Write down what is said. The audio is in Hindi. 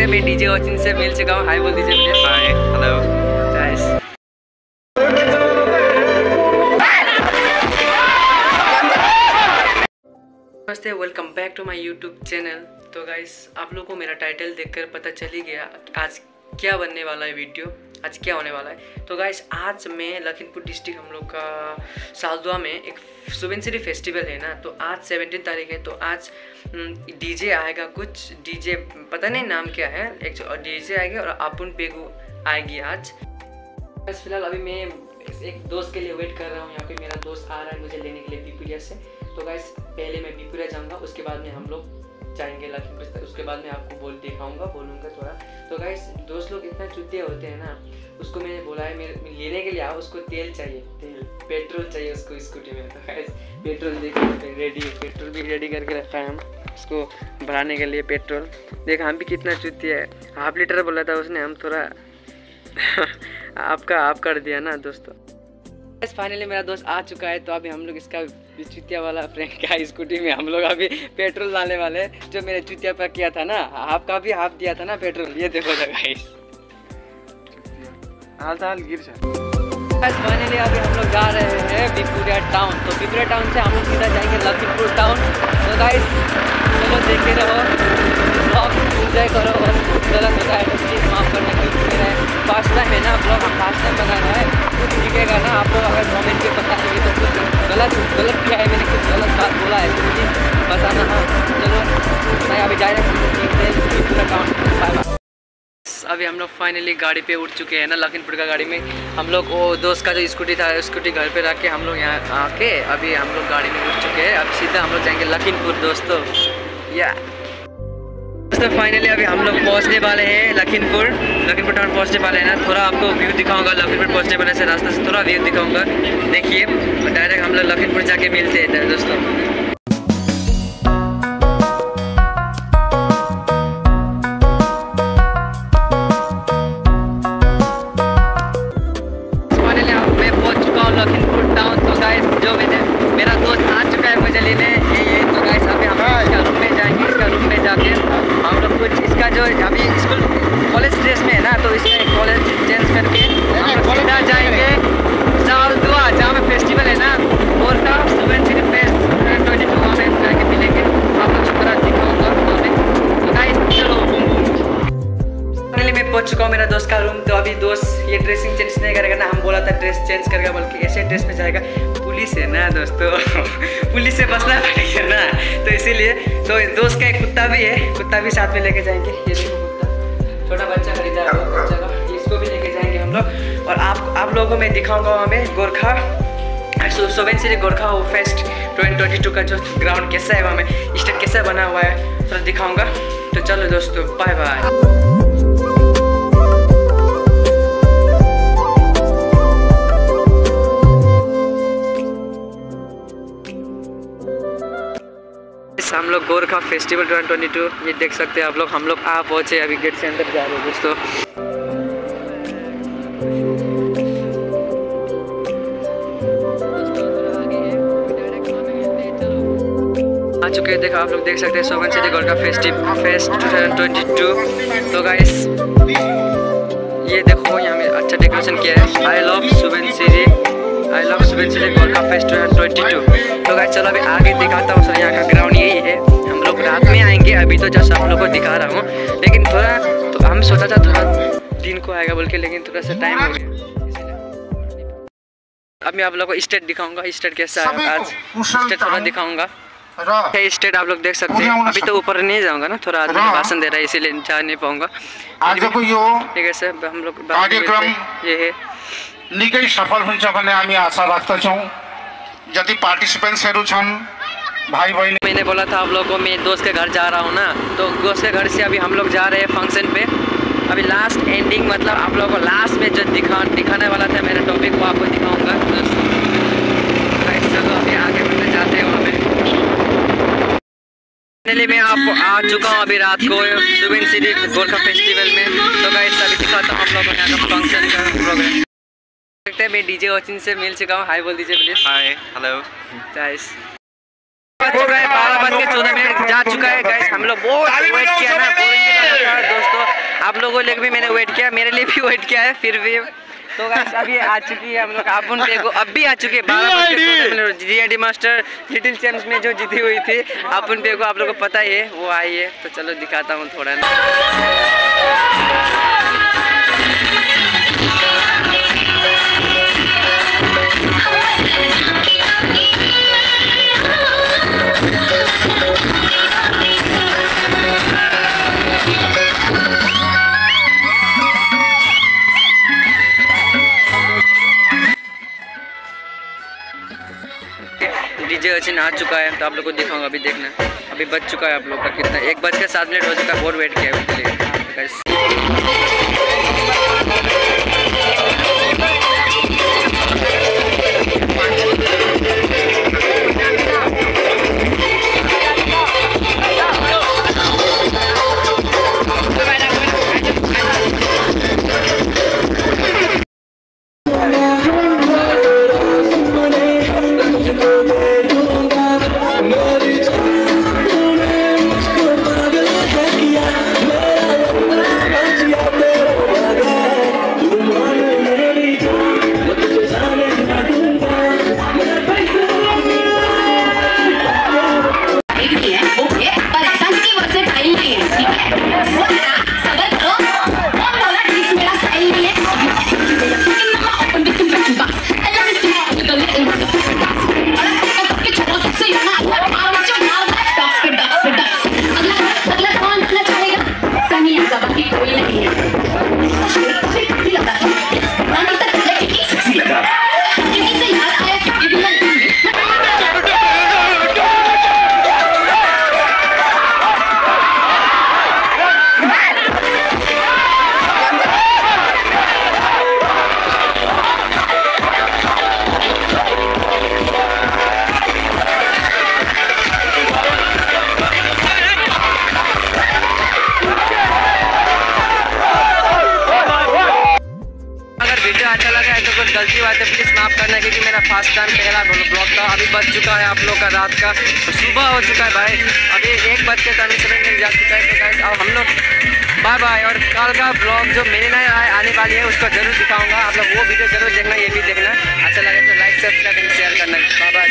लगता है मैं डीजे वॉचिंग से मिल चुका हूँ हाय बोल दीजिए प्लीज़ हाय हेलो गाइस नमस्ते welcome back to my YouTube channel तो गाइस आप लोगों को मेरा टाइटल देखकर पता चल ही गया आज क्या बनने वाला है वीडियो आज क्या होने वाला है। तो गाइस आज मैं लखीमपुर डिस्ट्रिक्ट हम लोग का सालदुआ में एक सुबेंसरी फेस्टिवल है ना तो आज सेवनटीन तारीख है तो आज डीजे आएगा कुछ, डीजे, पता नहीं नाम क्या है, एक डीजे आएगा और अपुन पेगू आएगी आज। बस फ़िलहाल अभी मैं एक दोस्त के लिए वेट कर रहा हूँ, यहाँ पे मेरा दोस्त आ रहा है मुझे लेने के लिए बीपुरिया से। तो गाइस पहले मैं बीपुरिया जाऊँगा, उसके बाद में हम लोग जाएँगे लखीमपुर तक उसके बाद मैं आपको बोल, दिखाऊँगा, बोलूँगा थोड़ा। तो गाइस दोस्त लोग इतना चुतिया होते हैं ना, उसको मैंने बोला है, मेरे, लेने के लिए आओ, उसको तेल चाहिए, तेल। पेट्रोल चाहिए उसको स्कूटी में तो गाइस पेट्रोल देखिए रेडी पेट्रोल भी रेडी करके रखा है हम, उसको भराने के लिए पेट्रोल। देख, हम भी कितना चुतिया है। हाफ़ लीटर बोला था उसने, हम थोड़ा आपका, आप कर दिया ना, दोस्तों। बस फाइनली मेरा दोस्त आ चुका है तो अभी हम लोग इसका चुतिया वाला फ्रेंड का स्कूटी में, हम लोग अभी पेट्रोल डालने वाले जो मेरे चुतिया पर किया था ना, आपका भी हाफ़ दिया था ना पेट्रोल, ये देखो गाइस हाल हाल गिर जा। बस फाइनली अभी हम लोग जा रहे हैं बिपुरिया टाउन तो बिपुरिया टाउन से हम लोग सीधा जाएँगे लखीमपुर टाउन तो गाइस चलो देखते रहो. ब्लॉग एंजॉय करो और गलत होता है तो प्लीज़ माफ़ करना क्योंकि मेरा टाइम है ना ब्लॉग हम फ़र्स्ट टाइम बना रहा है. कुछ दिखेगा ना आप लोग अगर कमेंट के पता लगे तो कुछ गलत गलत किया है मैंने, कुछ गलत बात बोला है तो प्लीज़ बताना हाँ चलो, मैं अभी डायरेक्ट देखते हैं अभी हम लोग फाइनली गाड़ी पे उठ चुके हैं ना लखनपुर का गाड़ी में। हम लोग, वो दोस्त का जो स्कूटी था स्कूटी घर पे रख के हम लोग यहाँ आके अभी हम लोग गाड़ी में उठ चुके हैं। अब सीधा हम लोग जाएँगे लखीमपुर, दोस्तों। या दोस्तों फाइनली अभी हम लोग पहुँचने वाले हैं लखीमपुर। लखीमपुर टाउन पहुँचने वाले हैं ना, थोड़ा आपको व्यू दिखाऊँगा। लखीमपुर पहुँचने वाले से रास्ते से थोड़ा व्यू दिखाऊँगा। देखिए डायरेक्ट हम लोग लखीमपुर जाके मिलते हैं दोस्तों। मेरा दोस्त आ चुका है मुझे लेने ये ये तो गाइस अभी हम इसका रूम में जाएँगे इसका रूम में जाके हम लोग कुछ इसका जो अभी स्कूल कॉलेज ड्रेस में है ना तो इसका कॉलेज चेंज करके हम सीधा जाएँगे साल दुआ जहाँ में फेस्टिवल है ना और का सुबह सिर्फ़ फेस्ट ट्वेंटी टू वहाँ में जाके मिलेंगे। आप लोग पूरा दिखाऊँगा तो गाइस चलो। फाइनली मैं पहुँच चुका हूँ मेरा दोस्त का रूम तो अभी दोस्त ये ड्रेसिंग चेंज नहीं करेगा ना हम बोला था ड्रेस चेंज करेगा बल्कि ऐसे ड्रेस में जाएगा। पुलिस है ना दोस्तों? पुलिस से बचना पड़ेगा ना। तो इसीलिए तो दोस्त का एक कुत्ता भी है, कुत्ता भी साथ में लेके जाएँगे। ये देखो कुत्ता। छोटा बच्चा खरीदा है बच्चा का। इसको भी लेके जाएँगे हम लोग। और आप आप लोगों मैं दिखाऊँगा वहाँ में Gorkha. Soven city Gorkha fest twenty twenty two का जो ग्राउंड कैसा है वहाँ में स्टेट कैसा बना हुआ है, थोड़ा दिखाऊँगा। तो चलो दोस्तों बाय बाय लोग गोरखा फेस्टिवल 2022 ये देख सकते हैं आप लोग, हम लोग आ पहुँचे अभी गेट से अंदर जा रहे हैं दोस्तों। चुके हैं, देखो आप लोग देख सकते हैं सोगन सिटी गोरखा फेस्टिव फेस्ट 2022 तो गाइस ये देखो, यहाँ अच्छा डेकोरेशन किया है। I love Suben city I love Suben city Gorkha fest 2022 तो गाइस चलो अभी आगे दिखाता हूँ सर यहाँ का ग्राउंड यही है। हम लोग रात में आएँगे अभी तो जस्ट आप लोगों को दिखा रहा हूँ। लेकिन थोड़ा तो हम सोचा था थोड़ा दिन को आएगा बोल के लेकिन थोड़ा सा टाइम हो गया। अब मैं आप लोगों को स्टेट दिखाऊँगा स्टेट कैसा है। आज स्टेट थोड़ा दिखाऊँगा। स्टेट आप लोग देख सकते हैं। अभी तो ऊपर नहीं जाऊँगा ना थोड़ा आदमी भाषण दे रहा है इसीलिए जा नहीं पाऊँगा। है। हम लोग। ये है। निकै सफल हुन्छ भन्ने आशा राख्दछौँ। जति पार्टिसिपेन्ट्सहरू छन् भाइ बहिनी मैंने बोला था आप लोगों को मैं दोस्त के घर जा रहा हूँ ना तो दोस्त के घर से अभी हम लोग जा रहे हैं फ़ंक्शन पे। अभी लास्ट एंडिंग मतलब आप लोगों को लास्ट में जो दिखा, दिखाने वाला था मेरे टॉपिक को आपको दिखाऊँगा। चलो फाइनली मैं आप आ चुका हूँ अभी रात को सुबिन सिटी गोरखा फेस्टिवल में। तो गाइस अभी दिखाता हूँ आप लोगों को यहाँ मैं डीजे वॉचिंग से मिल चुका हूँ। हाय बोल दीजिए प्लीज़ हाय हेलो गाइस चुका है बारह बज के चौदह मिनट जा चुका है गाइस हम लोग बहुत वेट किया ना बोरिंग भी लगा दोस्तों। लेकर भी मैंने वेट किया मेरे लिए भी वेट किया है फिर भी। तो गाइस अभी आ चुकी है हम लोग अपन पे को अब भी आ चुकी है बारह G I D master little champs में जो जीती हुई थी अपन पे को आप लोगों को पता ही है वो आई है। तो चलो दिखाता हूँ थोड़ा ना। अच्छी आ चुका है तो आप लोग को दिखाऊँगा, अभी देखना। अभी बच चुका है आप लोग का कितना। एक बज के सात मिनट हो चुका है बहुत वेट किया है उसके लिए। माफ़ कि मेरा फ़र्स्ट टाइम पहला ब्लॉग था। अभी बज चुका है आप लोग का रात का। सुबह हो चुका है भाई। अभी एक बज के टाइम सेवन मिनट जा चुका है। तो गाइस अब हम लोग बाय बाय और कल का ब्लॉग जो मेरे आए- आने वाली है, उसको ज़रूर दिखाऊँगा। आप लोग वो वीडियो ज़रूर देखना, ये भी देखना। अच्छा लगे तो लाइक सब्सक्राइब एंड शेयर करना। Bye bye